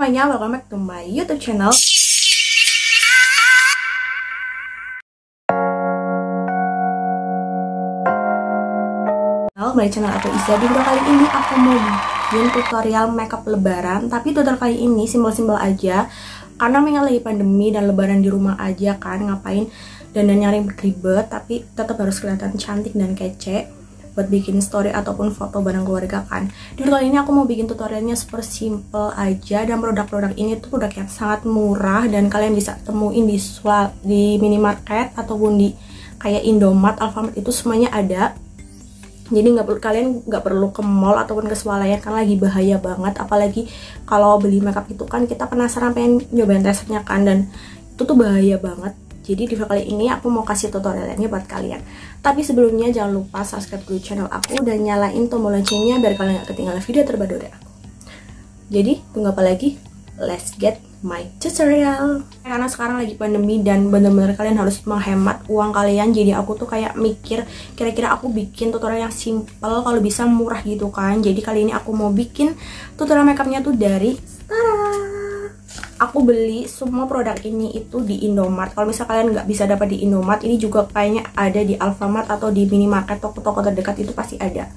semuanya, welcome back to my YouTube channel. Kembali channel aku Isa. Di video kali ini aku mau bikin tutorial makeup lebaran, tapi tutorial kali ini simbol-simbol aja. Karena memang lagi pandemi dan lebaran di rumah aja kan, ngapain dan nyari ribet, tapi tetap harus kelihatan cantik dan kece buat bikin story ataupun foto bareng keluarga kan. Di kali ini aku mau bikin tutorialnya super simple aja dan produk-produk ini tuh produk yang sangat murah dan kalian bisa temuin di swal, di minimarket ataupun di kayak Indomart, Alfamart itu semuanya ada. Jadi nggak perlu kalian nggak perlu ke mall ataupun ke swalayan kan lagi bahaya banget. Apalagi kalau beli makeup itu kan kita penasaran pengen nyobain testernya kan dan itu tuh bahaya banget jadi di video kali ini aku mau kasih tutorialnya buat kalian. Tapi sebelumnya jangan lupa subscribe dulu channel aku dan nyalain tombol loncengnya biar kalian gak ketinggalan video terbaru dari aku. Jadi tunggu apa lagi? Let's get my tutorial. Karena sekarang lagi pandemi dan bener-bener kalian harus menghemat uang kalian. Jadi aku tuh kayak mikir kira-kira aku bikin tutorial yang simple kalau bisa murah gitu kan. Jadi kali ini aku mau bikin tutorial makeupnya tuh dari aku beli semua produk ini itu di Indomart. Kalau misal kalian nggak bisa dapat di Indomart ini juga kayaknya ada di Alfamart atau di minimarket toko-toko terdekat itu pasti ada.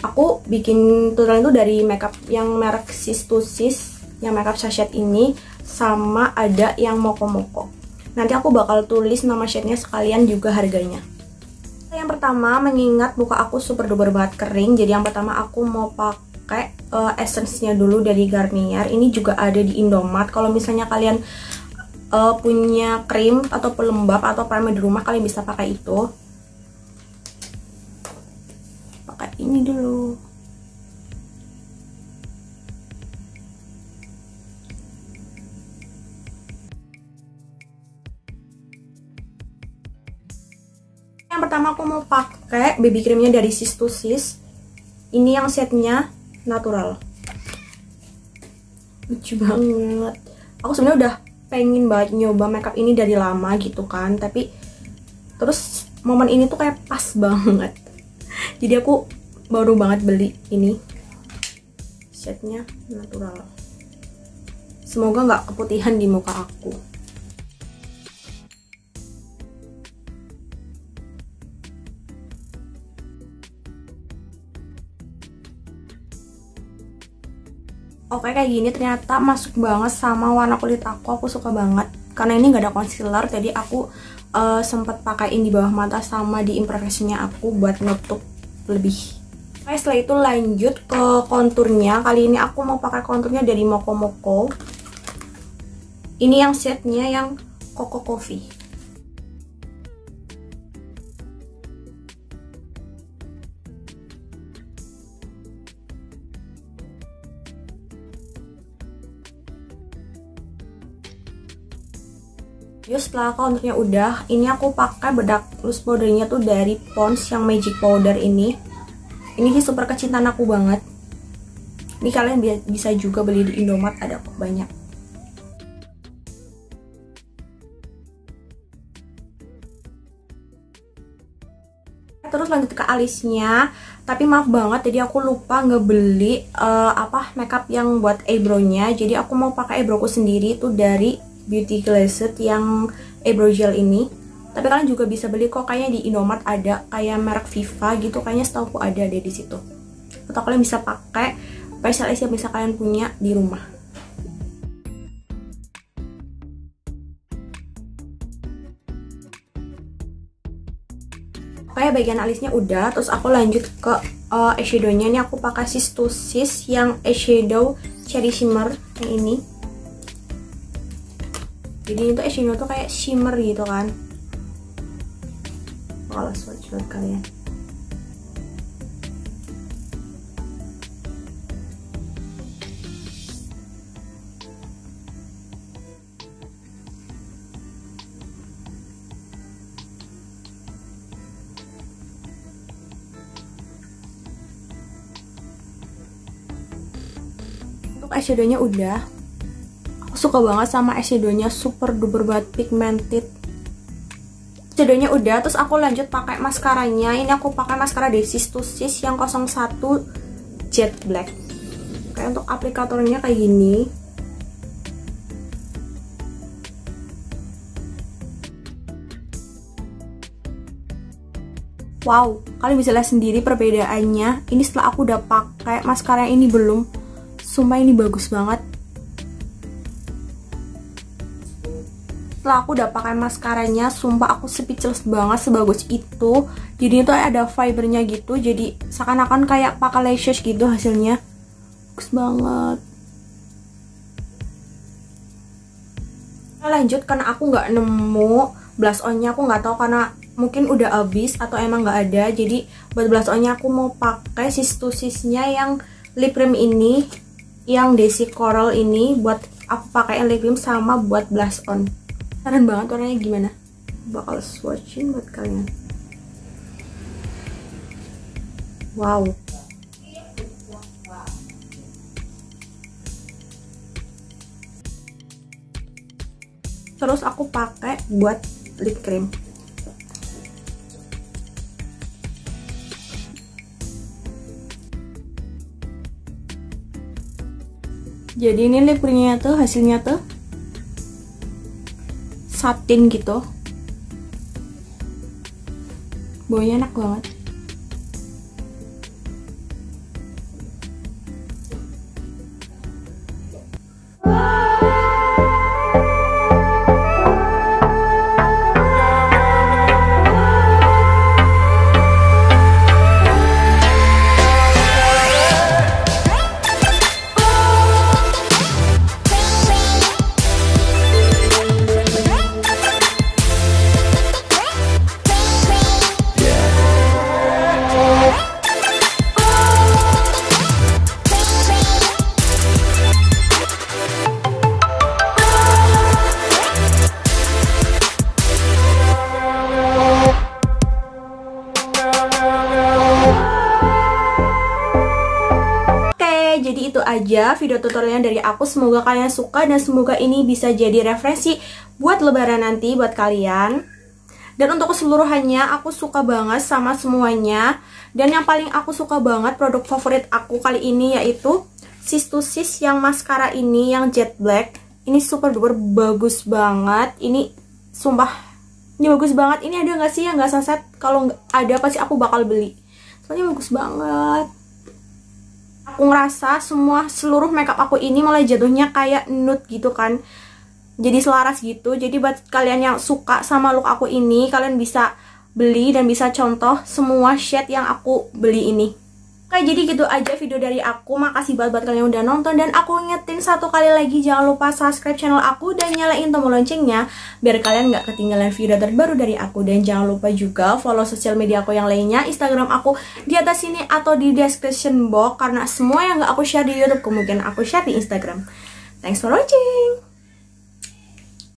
Aku bikin tutorial itu dari makeup yang merek Sis to Sis yang makeup sachet ini sama ada yang Moko Moko nanti aku bakal tulis nama shade-nya sekalian juga harganya. Yang pertama mengingat muka aku super duper banget kering jadi yang pertama aku mau pakai uh, essence-nya dulu dari Garnier. Ini juga ada di Indomart. Kalau misalnya kalian uh, punya krim atau pelembab atau primer di rumah, kalian bisa pakai itu. Pakai ini dulu. Yang pertama aku mau pakai baby creamnya dari Sis to Sis. Ini yang setnya natural. Lucu banget. Aku sebenarnya udah pengen banget nyoba makeup ini dari lama gitu kan tapi terus momen ini tuh kayak pas banget. Jadi aku baru banget beli ini. Setnya natural. Semoga nggak keputihan di muka aku oke kayak gini ternyata masuk banget sama warna kulit aku aku suka banget. Karena ini nggak ada concealer jadi aku uh, eh, sempat pakaiin di bawah mata sama di imperfectionnya aku buat nutup lebih. Oke, setelah itu lanjut ke konturnya. Kali ini aku mau pakai konturnya dari Moko Moko ini yang setnya yang Coco Coffee Yuk setelah counternya udah, ini aku pakai bedak loose powdernya tuh dari Pond's yang Magic Powder ini. Ini sih super kecintaan aku banget. Ini kalian bisa juga beli di Indomart, ada kok banyak. Terus lanjut ke alisnya, tapi maaf banget jadi aku lupa ngebeli uh, apa makeup yang buat eyebrow-nya. Jadi aku mau pakai eyebrowku sendiri tuh dari Beauty Glazed yang eyebrow gel ini. Tapi kalian juga bisa beli kok kayaknya di Indomart ada kayak merek Viva gitu kayaknya setahu ada deh di situ. Atau kalian bisa pakai facial yang bisa kalian punya di rumah. Oke bagian alisnya udah terus aku lanjut ke uh, eyeshadownya. Ini aku pakai sis to sis yang eyeshadow cherry shimmer yang ini jadi itu eyeshadow tuh kayak shimmer gitu kan. Kalau swatch buat kalian untuk eyeshadownya udah suka banget sama eyeshadownya super duper banget pigmented. Eyeshadownya udah terus aku lanjut pakai maskaranya. Ini aku pakai maskara dari Sis to Sis yang 01 Jet Black. Kayak untuk aplikatornya kayak gini. Wow, kalian bisa lihat sendiri perbedaannya. Ini setelah aku udah pakai maskara ini belum. Sumpah ini bagus banget. Setelah aku udah pakai maskaranya, sumpah aku speechless banget sebagus itu. Jadi itu ada fibernya gitu, jadi seakan-akan kayak pakai lashes gitu hasilnya. Bagus banget. lanjut karena aku nggak nemu blush onnya aku nggak tahu karena mungkin udah habis atau emang nggak ada jadi buat blush onnya aku mau pakai sis to sisnya yang lip cream ini yang Desi Coral ini buat aku pakai lip cream sama buat blush on keren banget warnanya gimana? Bakal swatchin buat kalian. Wow. Terus aku pakai buat lip cream. Jadi ini lip creamnya tuh hasilnya tuh satin gitu. Baunya enak banget aja video tutorialnya dari aku. Semoga kalian suka dan semoga ini bisa jadi referensi buat lebaran nanti buat kalian. Dan untuk keseluruhannya, aku suka banget sama semuanya. Dan yang paling aku suka banget produk favorit aku kali ini yaitu Sis to Sis yang maskara ini yang jet black. Ini super duper bagus banget. Ini sumpah ini bagus banget. Ini ada nggak sih yang nggak saset? Kalau ada pasti aku bakal beli. Soalnya bagus banget aku ngerasa semua seluruh makeup aku ini mulai jatuhnya kayak nude gitu kan. Jadi selaras gitu. Jadi buat kalian yang suka sama look aku ini kalian bisa beli dan bisa contoh semua shade yang aku beli ini Oke jadi gitu aja video dari aku. Makasih banget buat kalian yang udah nonton. Dan aku ingetin satu kali lagi Jangan lupa subscribe channel aku Dan nyalain tombol loncengnya Biar kalian gak ketinggalan video terbaru dari aku. Dan jangan lupa juga follow sosial media aku yang lainnya. Instagram aku di atas sini Atau di description box. Karena semua yang gak aku share di Youtube Kemungkinan aku share di Instagram. Thanks for watching